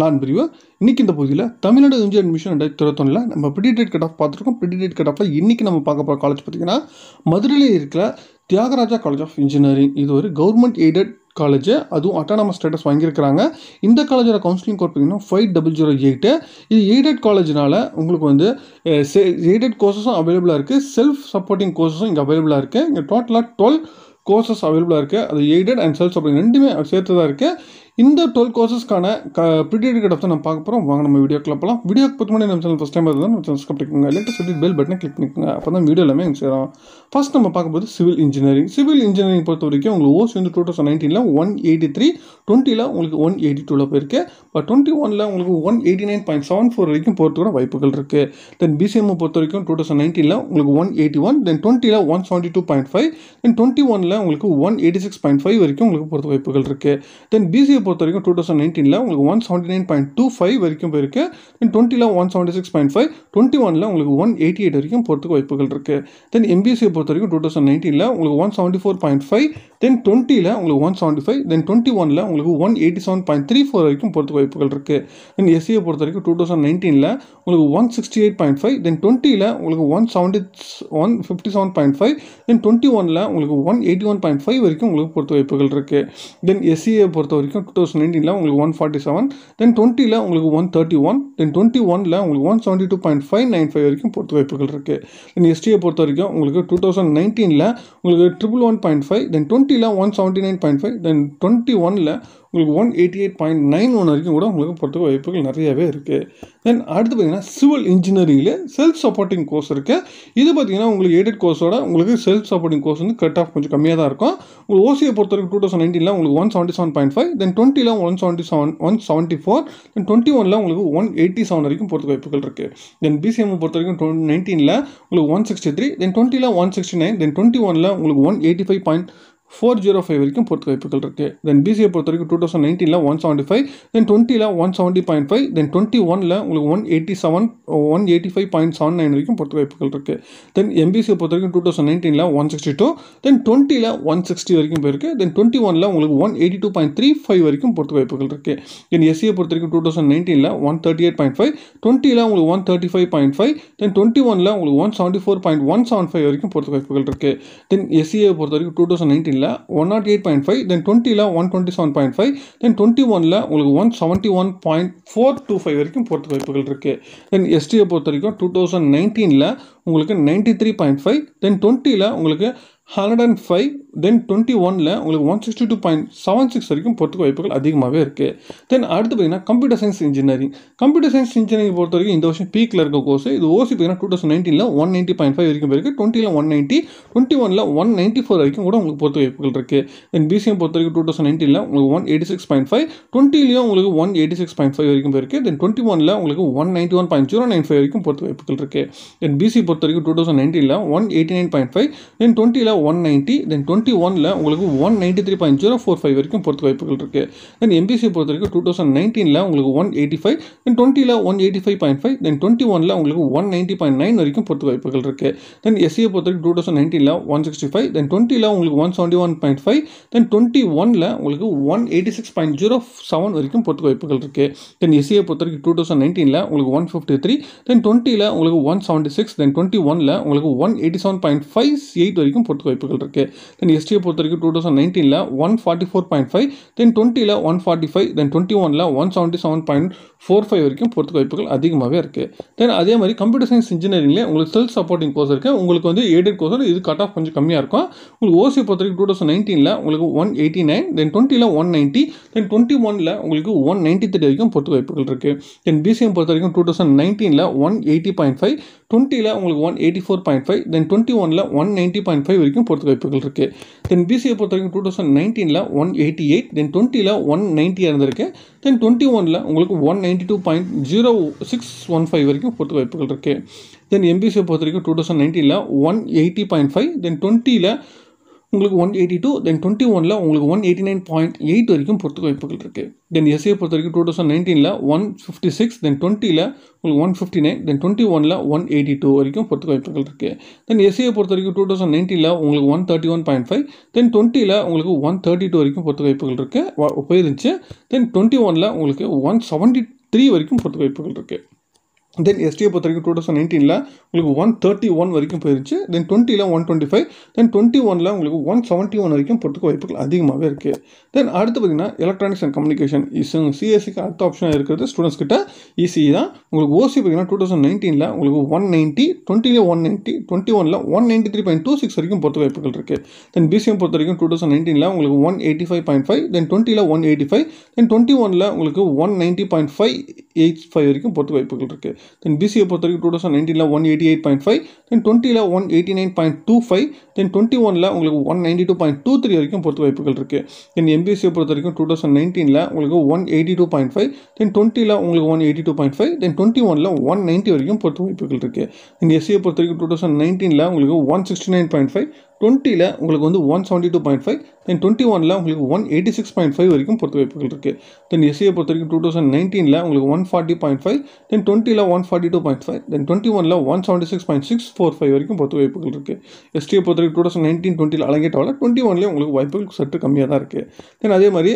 நான் பிரிவு. இன்றைக்கி இந்த பகுதியில் தமிழ்நாடு இன்ஜினியர் அட்மிஷன் ரெண்டாயிரத்தி இருபத்தொன்னில் நம்ம பிடிடேட் கட் ஆஃப் பார்த்துருக்கோம். பிடிடேட் கட் ஆஃபில் இன்றைக்கி நம்ம பார்க்க போகிற காலேஜ் பார்த்திங்கன்னா மதுரையில் இருக்கிற தியாகராஜா காலேஜ் ஆஃப் இன்ஜினியரிங் இது ஒரு கவர்மெண்ட் எய்டட் காலேஜ் அதுவும் அட்டானமஸ் ஸ்டேட்டஸ் வாங்கியிருக்கிறாங்க. இந்த காலேஜோட கவுன்சிலிங் கோட் பார்த்தீங்கன்னா ஃபைவ் டபுள் ஜீரோ எயிட்டு இது எய்டட் காலேஜ்னால உங்களுக்கு வந்து எய்டட் கோர்சஸும் அவைலபிளாக இருக்குது செல்ஃப் சப்போர்ட்டிங் கோர்சஸும் இங்கே அவைலபிளாக இருக்குது இங்கே டோட்டலாக டுவெல் கோர்சஸ் அவைலபிளாக இருக்குது அது எய்டட் அண்ட் செல்ஃப் சப்போர்ட்டிங் ரெண்டுமே சேர்த்து தான் இருக்குது இந்த டுவெல் கோர்சஸ்க்கான க ப்ரிடியட் கிட்ட நம்ம பார்க்க போகிறோம் வாங்க நம்ம வீடியோக்குள்ள போகலாம் வீடியோக்கு பத்து மணி நம்ம சேனல் ஃபஸ்ட் டைம் இருந்தால் நம்ம சேனல் சப்ஸ்கிரைப் பண்ணிக்கோங்க. லேட்டஸ்ட் பெல் பட்டனை கிளிக் பண்ணிக்கோங்க. அப்போ தான் வீடியோ எல்லாமே எனக்கு சேரும் ஃபஸ்ட் நம்ம பார்க்கும்போது சிவில் இன்ஜினியரிங் சிவில் இன்ஜினியரிங் பொறுத்த வரைக்கும் உங்களுக்கு ஓசி வந்து டூ தௌசண்ட் நைன்டீனில் ஒன் எயிட்டி த்ரீ டுவெண்ட்டியில் உங்களுக்கு ஒன் எயிட்டி டூவில் போயிருக்கு. பட் டுவெண்ட்டி ஒனில் உங்களுக்கு one eighty nine point seven four வரைக்கும் போகிறதுக்கு வாய்ப்புகள் இருக்குது தென் பிசிஎம் பொறுத்த வரைக்கும் டூ தௌசண்ட் நைன்டீனில் உங்களுக்கு ஒன் எயிட்டி ஒன் தென் டுவெண்ட்டியில் one seventy two point five then twenty ஒனில் உங்களுக்கு one eighty six point five வரைக்கும் உங்களுக்கு போகிறது வாய்ப்புகள் இருக்குது தென் பிசிஏ பொறுத்த வரைக்கும் டூ தௌசண்ட் நைன்டீனில் உங்களுக்கு one seventy nine point two five வரைக்கும் போயிருக்கு. தென் டுவெண்ட்டியில் one seventy six point five twenty ஒனில் உங்களுக்கு ஒன் எயிட்டி எயிட் வரைக்கும் போகிறதுக்கு வாய்ப்புகள் இருக்குது தென் எம்பிசியை பொறுத்த வரைக்கும் டூ தௌசண்ட் நைன்டீனில் உங்களுக்கு one seventy four point five then டுவெண்ட்டியில் உங்களுக்கு one seventy five then twenty ஒனில் உங்களுக்கு one eighty seven point three four வரைக்கும் போகிறதுக்கு வாய்ப்புகள் இருக்குது தென் எஸ்சியை பொறுத்த வரைக்கும் டூ தௌசண்ட் நைன்டீனில் உங்களுக்கு one sixty eight point five then டுவெண்ட்டியில் உங்களுக்கு one seventy one fifty seven point five then twenty ஒனில் உங்களுக்கு one eighty one point five வரைக்கும் உங்களுக்கு பொறுத்த வாய்ப்புகள் இருக்குது தென் எஸ்சியை பொறுத்த வரைக்கும் டூ தௌசண்ட் நைன்டீனில் உங்களுக்கு ஒன் ஃபார்ட்டி செவன் தென் டுவெண்ட்டியில் உங்களுக்கு one thirty one then twenty ஒனில் உங்களுக்கு one seventy two point five nine five வரைக்கும் பொறுத்த வாய்ப்புகள் இருக்குது தென் எஸ்டியை பொறுத்த வரைக்கும் உங்களுக்கு டூ தௌசண்ட் நைன்டீனில் உங்களுக்கு triple one point five then டுவெண்ட்டியில் one seventy nine point five then twenty ஒனில் உங்களுக்கு one eighty eight point nine one வரைக்கும் கூட உங்களுக்கு பொறுத்த வாய்ப்புகள் நிறையவே இருக்குது தென் அடுத்து பார்த்தீங்கன்னா சிவில் இன்ஜினியரிங்கில் செல்ஃப் சப்போர்ட்டிங் கோர்ஸ் இருக்குது இது பார்த்தீங்கன்னா உங்களுக்கு எய்டட் கோர்ஸோட உங்களுக்கு செல்ஃப் சப்போர்ட்டிங் கோர்ஸ் வந்து கட் ஆஃப் கொஞ்சம் கம்மியாக தான் இருக்கும். உங்களுக்கு ஓசியை பொறுத்தவரைக்கும் டூ தௌசண்ட் நைன்டீனில் உங்களுக்கு one seventy seven point five then டுவெண்ட்டியில் one seventy seven one seventy four then twenty ஒனில் உங்களுக்கு ஒன் எயிட்டி செவன் வரைக்கும் பொறுத்த வாய்ப்புகள் இருக்குது தென் பிசிஎம் பொறுத்த வரைக்கும் டுவெண்ட்டி நைன்டீனில் உங்களுக்கு ஒன் சிக்ஸ்டி த்ரீ தென் டுவெண்ட்டியில் one sixty nine then twenty ஒனில் உங்களுக்கு one eighty five point four zero five வரைக்கும் பொறுத்த வாய்ப்புகள் இருக்குது தென் பிசிஏ பொறுத்த வரைக்கும் டூ தௌசண்ட் நைன்டீனில் ஒன் செவன்ட்டி ஃபைவ் தென் டுவெண்ட்டியில் one seventy point five then twenty ஒனில் உங்களுக்கு one eighty seven one eighty five point seven nine வரைக்கும் பொறுத்த வாய்ப்புகள் இருக்குது தென் எம்பிசியை பொறுத்த வரைக்கும் டூ தௌசண்ட் நைன்டீனில் ஒன் சிக்ஸ்டி டூ தென் டுவெண்ட்டியில் ஒன் சிக்ஸ்டி வரைக்கும் போயிருக்கு. தென் டுவெண்ட்டி ஒனில் உங்களுக்கு one eighty two point three five வரைக்கும் பொறுத்த வாய்ப்புகள் இருக்குது தென் எஸ்சியை பொறுத்த வரைக்கும் டூ தௌசண்ட் நைன்டீனில் one thirty eight point five டுவெண்ட்டியில் உங்களுக்கு one thirty five point five then twenty ஒனில் உங்களுக்கு one seventy four point one seven five வரைக்கும் பொறுத்த வாய்ப்புகள் இருக்குது தென் எஸ்சியை பொறுத்த வரைக்கும் டூ தௌசண்ட் நைன்டீனில் one naught eight point five then டுவெண்ட்டியில் one twenty seven point five then twenty ஒனில் உங்களுக்கு one seventy one point four two five வரைக்கும் போகிறதுக்கு வாய்ப்புகள் இருக்குது தென் எஸ்டியை பொறுத்த வரைக்கும் டூ தௌசண்ட் நைன்டீனில் உங்களுக்கு ninety three point five then டுவெண்ட்டியில் உங்களுக்கு hundred and five then twenty ஒனில் உங்களுக்கு one sixty two point seven six வரைக்கும் போகிறதுக்கு வாய்ப்புகள் அதிகமாகவே இருக்குது தென் அடுத்து பார்த்தீங்கன்னா computer science engineering computer science engineering பொறுத்த வரைக்கும் இந்த வருஷம் பீக்கில் இருக்க கோர்ஸ் இது ஓசி பார்த்தீங்கன்னா டூ தௌசண்ட் நைன்டீனில் ஒன் நைன்ட்டி பாயிண்ட் ஃபைவ் வரைக்கும் இருக்குது டுவெண்ட்டியில் ஒன் நைன்ட்டி டுவெண்ட்டி ஒனில் ஒன் நைன்ட்டி ஃபோர் வரைக்கும் கூட உங்களுக்கு பொறுத்த வாய்ப்புகள் இருக்குது தென் பிசிஎம் பொறுத்த வரைக்கும் டூ தௌசண்ட் நைன்டீனில் உங்களுக்கு one eighty six point five டுவெண்ட்டிலையும் உங்களுக்கு one eighty six point five வரைக்கும் போயிருக்கு. தென் டுவெண்ட்டி ஒனில் உங்களுக்கு one ninety one point zero nine five வரைக்கும் பொறுத்த வாய்ப்புகள் இருக்குது தென் பிசி பொறுத்த வரைக்கும் டூ தௌசண்ட் நைன்டீனில் one eighty nine point five then டுவெண்ட்டியில் ஒன் நைன்ட்டி தென் டுவெண்ட்டி ஒனில் உங்களுக்கு one ninety three point zero four five வரைக்கும் பொறுத்த வாய்ப்புகள் இருக்குது தென் எம்பிசி பொறுத்த வரைக்கும் டூ தௌசண்ட் நைன்டீனில் உங்களுக்கு ஒன் எயிட்டி ஃபைவ் தென் டுவெண்ட்டியில் one eighty five point five then twenty ஒனில் உங்களுக்கு ஒன் நைன்ட்டி பாயிண்ட் நைன் வரைக்கும் பொறுத்த வாய்ப்புகள் இருக்குது தென் எஸ்சியை பொறுத்த வரைக்கும் டூ தௌசண்ட் நைன்டீனில் ஒன் சிக்ஸ்டி ஃபைவ் தென் டுவெண்ட்டியில் உங்களுக்கு one seventy one point five then twenty ஒனில் உங்களுக்கு one eighty six point zero seven வரைக்கும் பொறுத்த வாய்ப்புகள் இருக்குது தென் எஸ்சியை பொறுத்த வரைக்கும் டூ தௌசண்ட் நைன்டீனில் உங்களுக்கு ஒன் ஃபிஃப்டி த்ரீ தென் டுவெண்ட்டியில் உங்களுக்கு one seventy six then twenty ஒனில் உங்களுக்கு one eighty seven point five eight வரைக்கும் பொறுத்த வாய்ப்புகள் இருக்குது தென் எஸ்டியை பொறுத்த வரைக்கும் டூ தௌசண்ட் நைன்டீனில் one forty four point five then டுவெண்ட்டியில் one forty five then twenty ஒனில் one seventy seven point four five வரைக்கும் பொறுத்த வாய்ப்புகள் அதிகமாகவே இருக்குது தென் அதே மாதிரி கம்ப்யூட்டர் சயின்ஸ் இன்ஜினியரிங்கில் உங்களுக்கு செல்ஃப் சப்போர்ட்டிங் கோர்ஸ் இருக்குது உங்களுக்கு வந்து எய்டட் கோர்ஸ் இது கட் ஆஃப் கொஞ்சம் கம்மியாக இருக்கும். உங்களுக்கு ஓசி பொறுத்த வரைக்கும் டூ தௌசண்ட் நைன்டீனில் உங்களுக்கு ஒன் எயிட்டி நைன் தென் டுவெண்ட்டியில் ஒன் நைன்ட்டி தென் டுவெண்ட்டி ஒனில் உங்களுக்கு ஒன் நைன்ட்டி த்ரீ வரைக்கும் பொறுத்த வாய்ப்புகள் இருக்குது தென் பிசிஎம் பொறுத்த வரைக்கும் டூ தௌசண்ட் நைன்டீனில் ஒன் எயிட்டி பாயிண்ட் ஃபைவ் டுவெண்ட்டியில் உங்களுக்கு one eighty four point five then twenty ஒனில் ஒன் நைன்ட்டி பாயிண்ட் ஃபைவ் வரைக்கும் பொறுத்த வாய்ப்புகள் இருக்குது தென் பிசிஏ பொறுத்த வரைக்கும் டூ தௌசண்ட் நைன்டீனில் ஒன் எயிட்டி எயிட் தென் டுவெண்ட்டியில் ஒன் நைன்ட்டியாக இருந்திருக்கு. தென் டுவெண்ட்டி ஒனில் உங்களுக்கு one ninety two point zero six one five வரைக்கும் பொறுத்த வாய்ப்புகள் இருக்குது தென் எம்பிசியை பொறுத்த வரைக்கும் டூ தௌசண்ட் நைன்டீனில் one eighty point five then டுவெண்ட்டியில் உங்களுக்கு one eighty two then twenty ஒனில் உங்களுக்கு one eighty nine point eight வரைக்கும் பொறுத்துக்க வாய்ப்புகள் இருக்குது தென் எஸ்ஏ பொறுத்த வரைக்கும் டூ தௌசண்ட் நைன்டீனில் ஒன் ஃபிஃப்டி சிக்ஸ் தென் டுவெண்ட்டியில் உங்களுக்கு one fifty nine then twenty ஒனில் ஒன் எயிட்டி டூ வரைக்கும் பொறுத்துக்க வாய்ப்புகள் இருக்குது தென் எஸ்ஏ பொறுத்த வரைக்கும் டூ தௌசண்ட் நைன்டீனில் உங்களுக்கு one thirty one point five then டுவெண்ட்டியில் உங்களுக்கு ஒன் தேர்ட்டி டூ வரைக்கும் பொறுத்துக்க வாய்ப்புகள் இருக்குது போயிருந்துச்சு. தென் டுவெண்ட்டி ஒனில் உங்களுக்கு ஒன் செவன்ட்டி த்ரீ வரைக்கும் பொறுத்துக்க வாய்ப்புகள் இருக்குது தென் எஸ்டியை பொறுத்த வரைக்கும் டூ தௌசண்ட் நைன்டீனில் உங்களுக்கு ஒன் தேர்ட்டி ஒன் வரைக்கும் போயிருச்சு. தென் டுவெண்ட்டியில் one twenty five then twenty ஒனில் உங்களுக்கு ஒன் செவன்ட்டி ஒன் வரைக்கும் போகிறதுக்கு வாய்ப்புகள் அதிகமாகவே இருக்குது தென் அடுத்து பார்த்தீங்கன்னா எலக்ட்ரானிக்ஸ் அண்ட் கம்யூனிகேஷன் இஸ் சிஎஸ்சிக்கு அடுத்த ஆப்ஷனாக இருக்கிறது ஸ்டூடெண்ட்ஸ் கிட்ட. இசி தான். உங்களுக்கு ஓசி பார்த்தீங்கன்னா டூ தௌசண்ட் நைன்டீனில் உங்களுக்கு ஒன் நைன்ட்டி டுவெண்ட்டிலே ஒன் நைன்ட்டி டுவெண்ட்டி ஒனில் one ninety three point two six வரைக்கும் போகிறது வாய்ப்புகள் இருக்குது தென் பிசிஎம் பொறுத்த வரைக்கும் டூ தௌசண்ட் நைன்டீனில் உங்களுக்கு one eighty five point five then டுவெண்ட்டியில் one eighty five then twenty ஒனில் உங்களுக்கு one ninety point five eight five வரைக்கும் போகிறது வாய்ப்புகள் இருக்குது தென் பிசிஏ பொறுத்த வரைக்கும் டூ தௌசண்ட் நைன்டீனில் one eighty eight point five then டுவெண்ட்டியில் one eighty nine point two five then twenty ஒனில் உங்களுக்கு one ninety two point two three வரைக்கும் பொறுத்த வாய்ப்புகள் இருக்குது தென் எம்பிசியை பொறுத்த வரைக்கும் டூ தௌசண்ட் நைன்டீனில் உங்களுக்கு one eighty two point five then டுவெண்ட்டியில் உங்களுக்கு one eighty two point five then twenty ஒனில் ஒன் நைன்ட்டி வரைக்கும் பொறுத்த வாய்ப்புகள் இருக்குது தென் எஸ்சியை பொறுத்த வரைக்கும் டூ தௌசண்ட் நைன்டீனில் உங்களுக்கு one sixty nine point five டுவெண்ட்டியில் உங்களுக்கு வந்து one seventy two point five then twenty ஒனில் உங்களுக்கு one eighty six point five வரைக்கும் பொறுத்த வாய்ப்புகள் இருக்குது தென் எஸ்சியை பொறுத்த வரைக்கும் டூ தௌசண்ட் நைன்டீனில் உங்களுக்கு one forty point five then டுவெண்ட்டியில் one forty two point five then twenty ஒனில் one seventy six point six four five வரைக்கும் பொறுத்த வாய்ப்புகள் இருக்குது எஸ்டியை பொறுத்த வரைக்கும் டூ தௌசண்ட் நைன்டீன் டுவெண்ட்டியில் அலங்கேட்டாவில் டுவெண்ட்டி ஒன்லேயே உங்களுக்கு வாய்ப்புகள் சற்று கம்மியாக தான் இருக்குது தென் அதே மாதிரி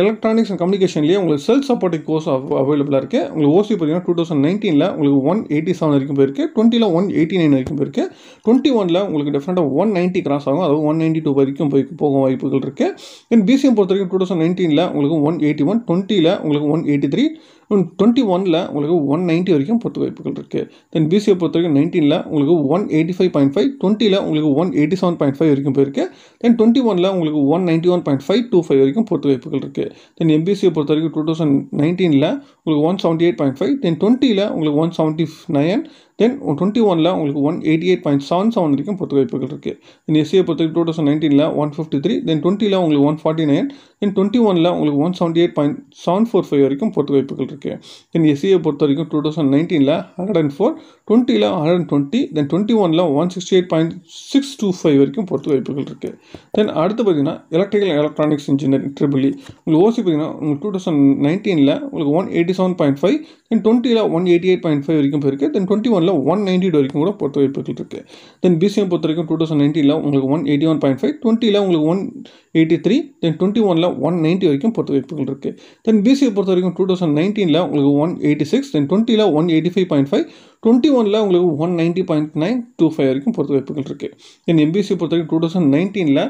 எலக்ட்ரானிக்ஸ் அண்ட் கம்யூனிகேஷன்லேயே உங்களுக்கு செல்ஃப் சப்போர்ட்டிங் கோர்ஸ் அவைலபிளாக இருக்குது உங்களுக்கு ஓசி பார்த்தீங்கன்னா டூ தௌசண்ட் நைன்டீனில் உங்களுக்கு ஒன் எயிட்டி செவன் வரைக்கும் போயிருக்கு. டுவெண்ட்டியில் ஒன் எயிட்டி நைன் வரைக்கும் போயிருக்கு. டுவெண்ட்டி ஒனில் உங்களுக்கு டெஃபினட்டாக ஒன் நைன்ட்டி கிராஸ் ஆகும். அதாவது ஒன் நைன்ட்டி டூ வரைக்கும் போய் போக வாய்ப்புகள் இருக்குது தென் பிசிஎம் பொறுத்த வரைக்கும் டூ தௌசண்ட் நைன்டீனில் உங்களுக்கு ஒன் எயிட்டி ஒன் டுவெண்ட்டியில் உங்களுக்கு ஒன் எயிட்டி த்ரீ டுவெண்ட்டி ஒனில் உங்களுக்கு ஒன் நைன்ட்டி வரைக்கும் பொறுத்த வாய்ப்புகள் இருக்குது தென் பிசிஏ பொறுத்த வரைக்கும் நைன்டீனில் உங்களுக்கு one eighty five point five டுவெண்ட்டியில் உங்களுக்கு one eighty seven point five வரைக்கும் போயிருக்கு. தென் டுவெண்ட்டி ஒனில் உங்களுக்கு one ninety one point five two five வரைக்கும் பொறுத்த வாய்ப்புகள் இருக்குது தென் எம்பிசியை பொறுத்த வரைக்கும் டூ தௌசண்ட் நைன்டீனில் உங்களுக்கு one seventy eight point five then டுவெண்ட்டியில் உங்களுக்கு one seventy nine then twenty ஒனில் உங்களுக்கு one eighty eight point seven seven வரைக்கும் பொறுத்த வாய்ப்புகள் இருக்குது தென் எஸ்சியை பொறுத்த டூ தௌசண்ட் நைன்டீனில் ஒன் ஃபிஃப்டி த்ரீ தென் டுவெண்ட்டியில் உங்களுக்கு one forty nine then twenty ஒனில் உங்களுக்கு one seventy eight point seven four five வரைக்கும் பொறுத்த வாய்ப்புகள் இருக்குது தென் எஸ்சியை பொறுத்த வரைக்கும் டூ தௌசண்ட் நைன்டீனில் ஹண்ட்ரட் அண்ட் ஃபோர் டுவெண்ட்டியில் hundred and twenty then twenty ஒனில் one sixty eight point six two five வரைக்கும் பொறுத்த வாய்ப்புகள் இருக்குது தென் அடுத்து பார்த்தீங்கன்னா எலக்ட்ரிக்கல் எலக்ட்ரானிக்ஸ் இன்ஜினியரிங் ட்ரிபிள் உங்களுக்கு ஓசி பார்த்தீங்கன்னா உங்களுக்கு டூ தௌசண்ட் நைன்டீனில் உங்களுக்கு one eighty seven point five then டுவெண்ட்டியில் one eighty eight point five வரைக்கும் போயிருக்கு. தென் டுவெண்ட்டி ஒனில் ஒன் நைன்டி வரைக்கும் கூட பொறுத்த வாய்ப்புகள் இருக்குது தென் பிசிஎம் பொறுத்த வரைக்கும் டூ தௌசண்ட் நைன்டீனில் உங்களுக்கு one eighty one point five டுவெண்ட்டியில் உங்களுக்கு one eighty three then twenty ஒனில் ஒன் நைன்ட்டி வரைக்கும் பொறுத்த வாய்ப்புகள் இருக்குது தென் பிசிஏ பொறுத்த வரைக்கும் டூ தௌசண்ட் நைன்டீனில் உங்களுக்கு ஒன் எயிட்டி சிக்ஸ் தென் டுவெண்ட்டியில் one eighty five point five twenty ஒனில் உங்களுக்கு one ninety point nine two five வரைக்கும் பொறுத்த வாய்ப்புகள் இருக்குது தென் எம்பிசி பொறுத்த வரைக்கும் டூ தௌசண்ட் நைன்டீனில்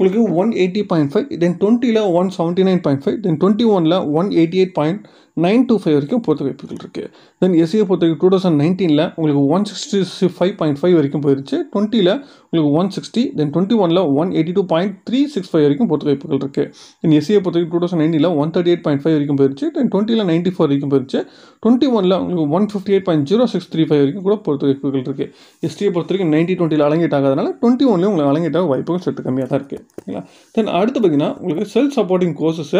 உங்களுக்கு one eighty point five then டுவெண்ட்டியில் one seventy nine point five then twenty ஒனில் one eighty eight point nine two five வரைக்கும் பொறுத்த வாய்ப்புகள் இருக்குது தென் எஸ்சியை பொறுத்த வரைக்கும் டூ தௌசண்ட் நைன்டீனில் உங்களுக்கு one sixty five point five வரைக்கும் போயிருச்சு. டுவெண்ட்டியில் உங்களுக்கு ஒன் சிக்ஸ்டி தென் டுவெண்ட்டி ஒனில் one eighty two point three six five வரைக்கும் பொறுத்த வாய்ப்புகள் இருக்குது தென் எஸ்சியை பொறுத்த வரைக்கும் டூ தௌசண்ட் நைன்டீனில் one thirty eight point five வரைக்கும் போயிருச்சு. தென் டுவெண்ட்டியில் நைன்ட்டி ஃபோர் வரைக்கும் போயிருச்சு. டுவெண்ட்டி ஒனில் உங்களுக்கு one fifty eight point zero six three five வரைக்கும் கூட பொறுத்த வாய்ப்புகள் இருக்குது எஸ்டியை பொறுத்த வரைக்கும் நைன்ட்டி டுவெண்ட்டியில் அலங்கேட் ஆகாதனால டுவெண்ட்டி ஒன்லேயும் உங்களுக்கு அலங்கேட் ஆக வாய்ப்புகள் சற்று கம்மியாக தான் இருக்குது ஓகேங்களா தென் அடுத்து பார்த்தீங்கன்னா உங்களுக்கு self supporting courses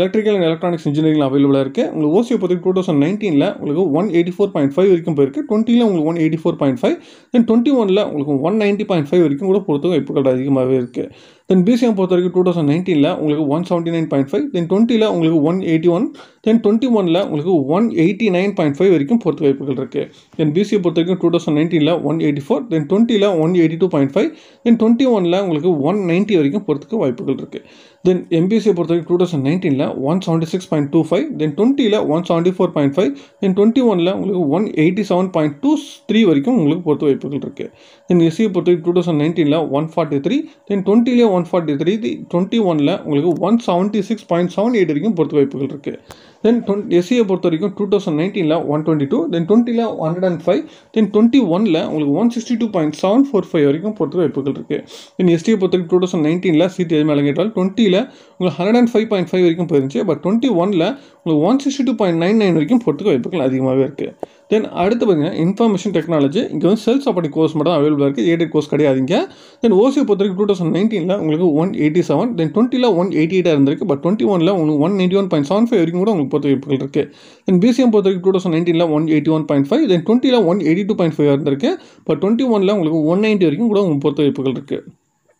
electrical and electronics engineering அவைலபிளாக இருக்குது உங்களுக்கு ஓசியை பொறுத்த டூ தௌசண்ட் நைன்டீனில் உங்களுக்கு one eighty four point five வரைக்கும் போயிருக்கு. டுவெண்ட்டியில் உங்களுக்கு one eighty four point five then twenty ஒனில் உங்களுக்கு ஒன் நைன்ட்டி பாயிண்ட் ஃபைவ் வரைக்கும் கூட பொறுத்த வாய்ப்புகள் அதிகமாகவே இருக்குது தென் பிசிஎம் பொறுத்த வரைக்கும் டூ தௌசண்ட் நைன்டீனில் உங்களுக்கு one seventy nine point five then டுவெண்ட்டியில் உங்களுக்கு one eighty one then twenty ஒனில் உங்களுக்கு one eighty nine point five வரைக்கும் பொறுத்த வாய்ப்புகள் இருக்குது தென் பிசிஏ பொறுத்த வரைக்கும் டூ தௌசண்ட் நைன்டீனில் ஒன் எயிட்டி ஃபோர் தென் டுவெண்ட்டியில் one eighty two point five then twenty ஒனில் உங்களுக்கு ஒன் நைன்ட்டி வரைக்கும் பொறுத்துக்கு வாய்ப்புகள் இருக்குது தென் எம்பிசியை பொறுத்த வரைக்கும் டூ தௌசண்ட் நைன்டீனில் one seventy six point two five then டுவெண்ட்டியில் one seventy four point five then twenty ஒனில் உங்களுக்கு one eighty seven point two three வரைக்கும் உங்களுக்கு பொறுத்த வாய்ப்புகள் இருக்குது தென் எஸ்சியை பொறுத்த டூ தௌசண்ட் நைன்டீனில் ஒன் ஃபார்ட்டி த்ரீ தென் டுவெண்ட்டிலே ஒன் ஃபார்ட்டி த்ரீ டுவெண்ட்டி ஒனில் உங்களுக்கு one seventy six point seven eight வரைக்கும் பொறுத்த வாய்ப்புகள் இருக்குது தென் டுவெண்ட் எஸ்சியை பொறுத்த வரைக்கும் டூ தௌசண்ட் நைன்டீனில் ஒன் டுவெண்ட்டி டூ தென் டுவெண்ட்டியில் hundred and five then twenty ஒனில் உங்களுக்கு one sixty two point seven four five வரைக்கும் பொறுத்த வாய்ப்புகள் இருக்குது தென் எஸ்டியை பொறுத்த வரைக்கும் டூ தௌசண்ட் நைன்டீனில் சீட் எதுவுமே அலங்கேட்டால் டுவெண்ட்டியில் உங்களுக்கு hundred and five point five வரைக்கும் போயிருந்துச்சு பட் டுவெண்ட்டி ஒனில் உங்களுக்கு one sixty two point nine nine வரைக்கும் பொறுத்துக்க வாய்ப்புகள் அதிகமாகவே இருக்குது தென் அடுத்து பார்த்தீங்கன்னா இன்ஃபர்மேஷன் டெக்னாலஜி இங்கே வந்து செல்ஃப் சப்போர்ட்டிங் கோர்ஸ் மட்டும் அவைலபிளாக இருக்குது எய்டட் கோர்ஸ் கிடையாதுங்க தென் ஓசியை பொறுத்த வரைக்கும் டூ தௌசண்ட் நைன்டீனில் உங்களுக்கு ஒன் எயிட்டி செவன் தென் டுவெண்ட்டியில் ஒன் எயிட்டி எயிட்டாக இருந்திருக்கு. பட் டுவெண்ட்டி ஒனில் உங்களுக்கு one eighty one point seven five வரைக்கும் கூட உங்களுக்கு பொறுத்த வாய்ப்புகள் இருக்குது தென் பிசிஎம் பொறுத்த வரைக்கும் டூ தௌசண்ட் நைன்டீனில் one eighty one point five then டுவெண்ட்டியில் one eighty two point five இருந்திருக்கு. பட் டுவெண்ட்டி ஒனில் உங்களுக்கு ஒன் நைன்ட்டி வரைக்கும் கூட உங்களுக்கு பொறுத்த வாய்ப்புகள் இருக்குது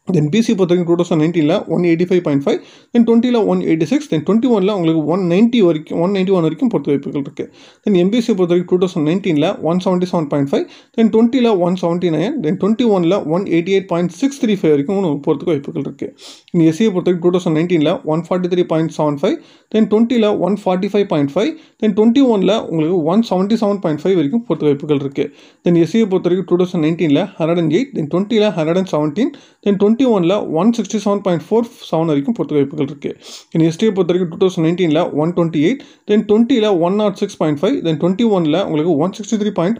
தென் பிசி பொறுத்த வரைக்கும் டூ தௌசண்ட் நைன்டீனில் one eighty five point five then டுவெண்ட்டியில் one eighty six then twenty ஒனில் உங்களுக்கு ஒன் நைன்ட்டி வரைக்கும் ஒன் நைன்ட்டி ஒன் வரைக்கும் பொறுத்த வாய்ப்புகள் இருக்குது தென் எம்பிசி பொறுத்த வரைக்கும் டூ தௌசண்ட் நைன்டீனில் one seventy seven point five then டுவெண்ட்டியில் one seventy nine then twenty ஒனில் one eighty eight point six three five வரைக்கும் உங்களுக்கு போகிறதுக்கு வாய்ப்புகள் இருக்குது இந்த எஸ்சியை பொறுத்த வரைக்கும் டூ தௌசண்ட் நைன்டீனில் one forty three point seven five then டுவெண்ட்டியில் one forty five point five then twenty ஒனில் உங்களுக்கு one seventy seven point five வரைக்கும் பொறுத்த வாய்ப்புகள் இருக்குது தென் எஸ்சியை பொறுத்த வரைக்கும் டூ தௌசண்ட் நைன்டீனில் ஹண்ட்ரட் அண்ட் எயிட் தென் டுவெண்ட்டியில் hundred and seventeen then twenty twenty ஒனில் one sixty seven point four seven வரைக்கும் பொறுத்த வாய்ப்புகள் இருக்குது இன் எஸ்டியை பொறுத்த வரைக்கும் டூ தௌசண்ட் நைன்டீனில் ஒன் டுவெண்ட்டி எயிட் தென் டுவெண்ட்டியில் one nought six point five then twenty ஒனில் உங்களுக்கு one sixty three point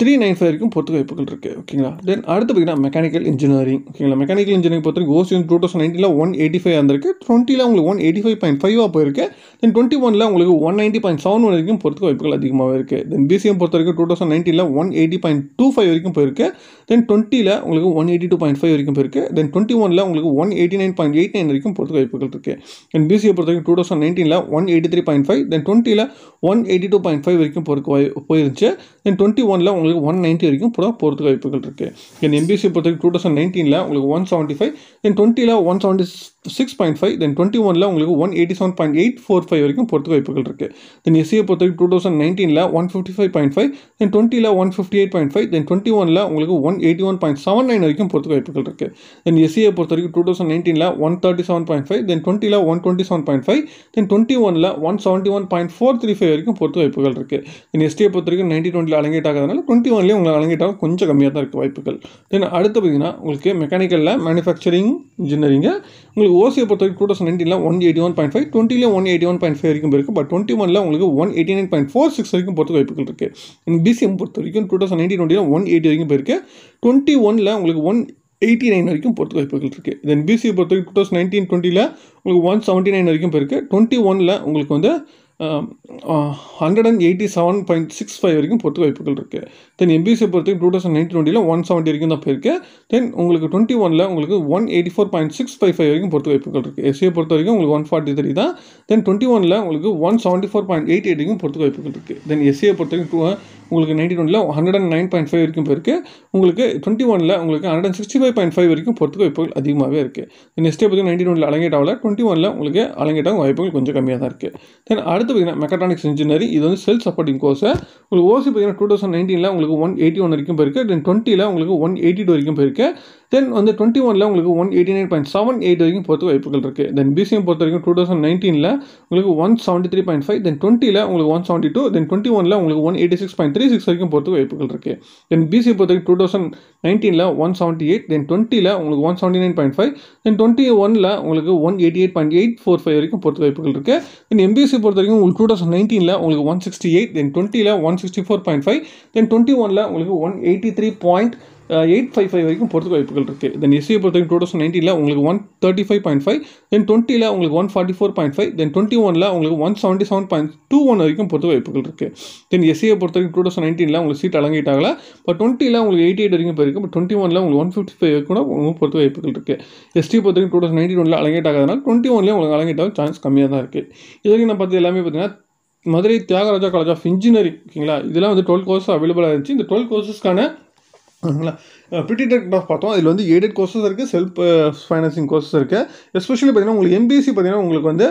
three nine five வரைக்கும் பொறுத்த வாய்ப்புகள் இருக்குது ஓகேங்களா தென் அடுத்து பார்த்தீங்கன்னா மெக்கானிக்கல் இன்ஜினியரிங் ஓகேங்களா மெக்கானிக்கல் இன்ஜினியரிங் பொறுத்த வரைக்கும் ஓசி டூ தௌசண்ட் நைன்ட்டியில் ஒன் எயிட்டி ஃபைவ் வந்திருக்கு. டுவெண்ட்டியில் உங்களுக்கு ஒன் எயிட்டி ஃபைவ் பாயிண்ட் ஃபைவாக போயிருக்கு. தென் டுவெண்ட்டி ஒனில் உங்களுக்கு ஒன் நைன்ட்டி பாயிண்ட் செவன் வரைக்கும் பொறுத்த வாய்ப்புகள் அதிகமாக இருக்குது தென் பிசிஎம் பொறுத்த வரைக்கும் two thousand நைன்ட்டியில் one eighty point two five வரைக்கும் போயிருக்கு. தென் டுவெண்ட்டியில் உங்களுக்கு one eighty two point five வரைக்கும் போயிருக்கு. தென் டுவெண்ட்டி ஒனில் உங்களுக்கு one eighty nine point eight nine வரைக்கும் பொறுத்த வாய்ப்புகள் இருக்குது தென் பிசிஏ பொறுத்த வரைக்கும் டூ தௌசண்ட் நைன்டீனில் one eighty three point five then டுவெண்ட்டியில் one eighty two point five வரைக்கும் பொறுக்க வாய் போயிருந்துச்சு. தென் டுவெண்ட்டி ஒனில் உங்களுக்கு ஒன் நைன்ட்டி வரைக்கும் போட போகிறதுக்கு வாய்ப்புகள் இருக்குது தென் எம்பிசி பொறுத்தவரைக்கும் டூ தௌசண்ட் நைன்டீனில் உங்களுக்கு ஒன் செவன்ட்டி ஃபைவ் தென் டுவெண்ட்டியில் one seventy six point five then twenty ஒனில் உங்களுக்கு one eighty seven point eight four five வரைக்கும் போகிறதுக்கு வாய்ப்புகள் இருக்குது தென் எஸ்சியை பொறுத்தவரைக்கும் டூ தௌசண்ட் நைன்டீனில் one fifty five point five then டுவெண்ட்டியில் one fifty eight point five then twenty ஒனில் உங்களுக்கு one eighty one point seven nine வரைக்கும் போகிறதுக்கு வாய்ப்புகள் இருக்குது தென் எஸ்சியை பொறுத்த வரைக்கும் டூ தௌசண்ட் நைன்டீனில் one thirty seven point five then டுவெண்ட்டியில் one twenty seven point five then twenty ஒனில் one seventy one point four three five வரைக்கும் போகிறதுக்கு வாய்ப்புகள் இருக்குது தென் எஸ்டியை பொறுத்த வரைக்கும் நைன்டி டுவெண்ட்டில் அலங்கேட் ஆகிறதுனால டுவெண்ட்டி ஒன்லேயே உங்களுக்கு அலங்கேட் ஆக கொஞ்சம் கம்மியாக தான் இருக்குது வாய்ப்புகள். தென் அடுத்து பார்த்தீங்கன்னா உங்களுக்கு மெக்கானிக்கலில் மேனுஃபேக்சரிங் இன்ஜினியரிங்கு உங்களுக்கு ஓசியை பொறுத்த வரைக்கும் டூ தௌசண்ட் நைன்டீனில் one eighty one point five டுவெண்ட்டிலே one eighty one point five வரைக்கும் இருக்குது பட் டுவெண்ட்டி ஒனில் உங்களுக்கு one eighty nine point four six வரைக்கும் பொறுத்த வாய்ப்புகள் இருக்குது பிசிஎம் பொறுத்த வரைக்கும் டூ தௌசண்ட் நைன்டீன் டுவெண்ட்டியில் ஒன் எயிட்டி வரைக்கும் போயிருக்கு. டுவெண்ட்டி ஒனில் உங்களுக்கு ஒன் எயிட்டி நைன் வரைக்கும் பொறுத்த வாய்ப்புகள் இருக்குது தென் பிசியை பொறுத்த வரைக்கும் டூ தௌசண்ட் நைன்டீன் டுவெண்ட்டியில் உங்களுக்கு ஒன் செவன்ட்டி நைன் வரைக்கும் போயிருக்கு. டுவெண்ட்டி ஒனில் உங்களுக்கு வந்து hundred and eighty seven point six five வரைக்கும் போகிறதுக்கு வாய்ப்புகள் இருக்குது தென் எம்பிசியை பொறுத்தவரைக்கும் டூ தௌசண்ட் நைன் டுவெண்ட்டியில் ஒன் செவன்ட்டி வரைக்கும் தான் போயிருக்கு. தென் உங்களுக்கு டுவெண்ட்டி ஒனில் உங்களுக்கு one eighty four point six five five வரைக்கும் பொறுத்து வாய்ப்புகள் இருக்குது எஸ்சியை பொறுத்த வரைக்கும் உங்களுக்கு ஒன் ஃபார்ட்டி த்ரீ தான். தென் டுவெண்ட்டி ஒனில் உங்களுக்கு one seventy four point eight eight வரைக்கும் பொறுத்து வாய்ப்புகள் இருக்குது தென் எஸ்சியை பொறுத்த வரைக்கும் டூ உங்களுக்கு ninety டுவெண்ட்டில் hundred and nine point five வரைக்கும் போயிருக்கு. உங்களுக்கு டுவெண்ட்டி ஒனில் உங்களுக்கு hundred and sixty five point five வரைக்கும் போகிறதுக்கு வாய்ப்புகள் அதிகமாகவே இருக்குது நெக்ஸ்ட் பற்றி நைன்டி டுவெண்ட்டில் அலங்கேட் ஆகல. டுவெண்ட்டி ஒனில் உங்களுக்கு அலங்கேட் வாய்ப்புகள் கொஞ்சம் கம்மியாக தான் இருக்குது தென் அடுத்து அடுத்து பார்த்தீங்கன்னா மெக்கட்ரானிக்ஸ் இன்ஜினியரிங் இது வந்து செல்ஃப் சப்போர்ட்டிங் கோர்ஸ் உங்களுக்கு ஓசி பார்த்தீங்கன்னா டூ தௌசண்ட் நைன்டீனில் உங்களுக்கு ஒன் எயிட்டி ஒன் வரைக்கும் போயிருக்கு. தென் டுவெண்ட்டியில் உங்களுக்கு ஒன் எயிட்டி டூ வரைக்கும் போயிருக்கு. தென் வந்து டுவெண்ட்டி ஒனில் உங்களுக்கு one eighty nine point seven eight வரைக்கும் பொறுத்து வாய்ப்புகள் இருக்குது தென் பிசிஎம் பொறுத்த வரைக்கும் டூ தௌசண்ட் நைன்டீனில் உங்களுக்கு one seventy three point five then டுவெண்ட்டியில் உங்களுக்கு one seventy two then twenty ஒனில் உங்களுக்கு one eighty six point three six வரைக்கும் பொறுத்து வாய்ப்புகள் இருக்குது தென் பிசிஏ பொறுத்த வரைக்கும் டூ தௌசண்ட் நைன்டீனில் ஒன் செவன்ட்டி எயிட் தென் டுவெண்ட்டியில் உங்களுக்கு one seventy nine point five then twenty ஒனில் உங்களுக்கு one eighty eight point eight four five வரைக்கும் பொறுத்து வாய்ப்புகள் இருக்குது தென் எம்பிசி பொறுத்த வரைக்கும் உங்களுக்கு டூ தௌசண்ட் நைன்டீனில் உங்களுக்கு ஒன் சிக்ஸ்டி எயிட் தென் டுவெண்ட்டியில் one sixty four point five then twenty ஒனில் உங்களுக்கு one eighty three point eight five five வரைக்கும் பொறுத்து வாய்ப்புகள் இருக்குது தென் எஸ்சியை பொறுத்த வரைக்கும் டூ தௌசண்ட் நைன்டீனில் உங்களுக்கு one thirty five point five then டுவெண்ட்டியில் உங்களுக்கு one forty four point five then twenty ஒனில் உங்களுக்கு one seventy seven point two one வரைக்கும் பொறுத்து வாய்ப்புகள் இருக்குது தென் எஸ்சியை பொறுத்த வரைக்கும் டூ தௌசண்ட் நைன்டீனில் உங்களுக்கு சீட் அலங்கிட்டாங்களா இப்போ பட் டுவெண்ட்டியில் உங்களுக்கு எயிட்டி எயிட் வரைக்கும் போயிருக்கு. இப்போ டுவெண்ட்டி ஒனில் உங்களுக்கு ஒன் ஃபிஃப்டி ஃபைவ் கூட உங்களுக்கு பொறுத்து வாய்ப்புகள் இருக்குது எஸ்டி பொறுத்த வரைக்கும் டூ தௌசண்ட் நைன்டீன் ஒனில் அலங்கிட்டாகிறதுனால டுவெண்ட்டி ஒன்லேயே உங்களுக்கு அலங்கிட் சான்ஸ் கம்மியாக தான் இருக்குது இது வரைக்கும் நான் பார்த்து எல்லாமே பார்த்தீங்கன்னா Madurai Thiagaraja college of engineering ஓகேங்களா? இதெல்லாம் வந்து டுவெல் கோர்ஸ் அவைலபிளாக இருந்துச்சு. இந்த டுவெல் கோர்ஸஸ்க்கான ஓகேங்களா பிடிடெக் டெக் ஆஃப் பார்த்தோம். இதில் வந்து எய்டட் கோர்சஸ் இருக்குது செல்ஃப் ஃபைனான்சிங் கோர்சஸ் இருக்குது எஸ்பெஷலி பார்த்தீங்கன்னா உங்களுக்கு எம்பிஎஸ்சி பார்த்தீங்கன்னா உங்களுக்கு வந்து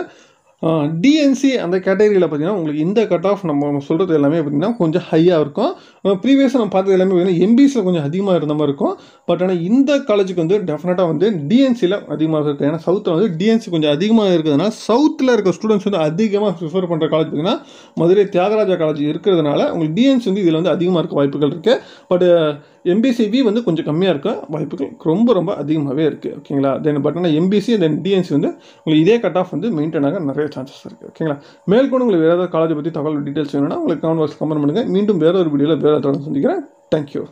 டிஎன்சி அந்த கேட்டகரியில் பார்த்தீங்கன்னா உங்களுக்கு இந்த கட் ஆஃப் நம்ம சொல்கிறது எல்லாமே பார்த்தீங்கன்னா கொஞ்சம் ஹையாக இருக்கும். ப்ரீவியஸாக நம்ம பார்த்தது எல்லாமே பார்த்தீங்கன்னா எம்பிசியில் கொஞ்சம் அதிகமாக இருந்த மாதிரி இருக்கும். பட் ஆனால் இந்த காலேஜுக்கு வந்து டெஃபினட்டாக வந்து டிஎன்சியில் அதிகமாக இருக்குது ஏன்னா சவுத்தில் வந்து டிஎன்சி கொஞ்சம் அதிகமாக இருக்கிறதுனால சவுத்தில் இருக்க ஸ்டூடெண்ட்ஸ் வந்து அதிகமாக ப்ரிஃபர் பண்ணுற காலேஜ் பார்த்தீங்கன்னா மதுரை தியாகராஜா காலேஜ் இருக்கிறதுனால உங்களுக்கு டிஎன்சி வந்து இதில் வந்து அதிகமாக இருக்க வாய்ப்புகள் இருக்குது பட் எம்பிசிபி வந்து கொஞ்சம் கம்மியாக இருக்க வாய்ப்புகள் ரொம்ப ரொம்ப அதிகமாகவே இருக்குது ஓகேங்களா? தென் பட் ஆனால் எம்பிசி தென் டிஎன்சி வந்து உங்களுக்கு இதே கட் ஆஃப் வந்து மெயின்டைன் ஆக நிறைய சான்சஸ் இருக்குது ஓகேங்களா? மேற்கொண்டு உங்களுக்கு வேறு ஏதாவது காலேஜை பற்றி தகவல் டீட்டெயில்ஸ் வேணும்னா உங்களுக்கு கமெண்ட் பாக்ஸ் கமெண்ட் பண்ணுங்கள் மீண்டும் வேற ஒரு வீடியோவில் வேறு தொடர்ந்து சந்திக்கிறேன். தேங்க்யூ